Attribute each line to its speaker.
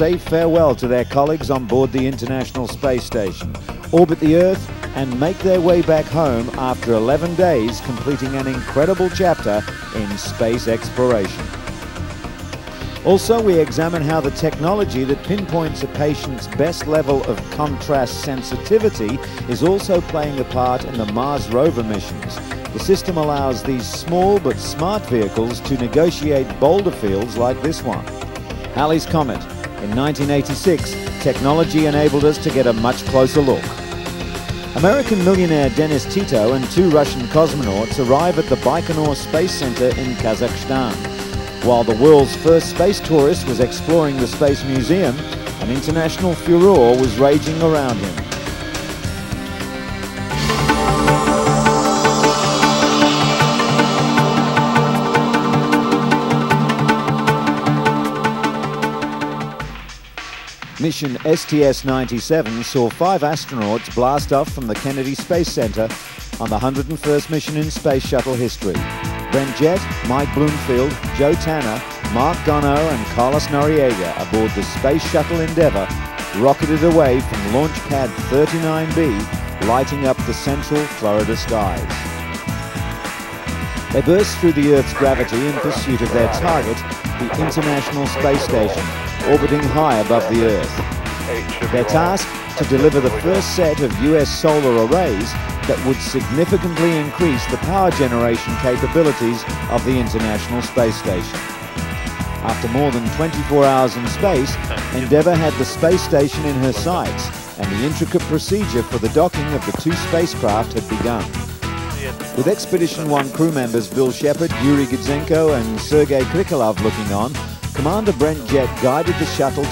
Speaker 1: say farewell to their colleagues on board the International Space Station, orbit the Earth, and make their way back home after 11 days, completing an incredible chapter in space exploration. Also, we examine how the technology that pinpoints a patient's best level of contrast sensitivity is also playing a part in the Mars rover missions. The system allows these small but smart vehicles to negotiate boulder fields like this one. Halley's Comet. In 1986, technology enabled us to get a much closer look. American millionaire Dennis Tito and two Russian cosmonauts arrive at the Baikonur Space Center in Kazakhstan. While the world's first space tourist was exploring the Space Museum, an international furore was raging around him. Mission STS-97 saw five astronauts blast off from the Kennedy Space Center on the 101st mission in space shuttle history. Brent Jett, Mike Bloomfield, Joe Tanner, Marc Garneau and Carlos Noriega aboard the Space Shuttle Endeavour rocketed away from Launch Pad 39B, lighting up the central Florida skies. They burst through the Earth's gravity in pursuit of their target, the International Space Station, orbiting high above the Earth. Their task, to deliver the first set of US solar arrays that would significantly increase the power generation capabilities of the International Space Station. After more than 24 hours in space, Endeavour had the space station in her sights, and the intricate procedure for the docking of the two spacecraft had begun. With Expedition 1 crew members Bill Shepherd, Yuri Gidzenko and Sergei Krikalev looking on, Commander Brent Jett guided the shuttle to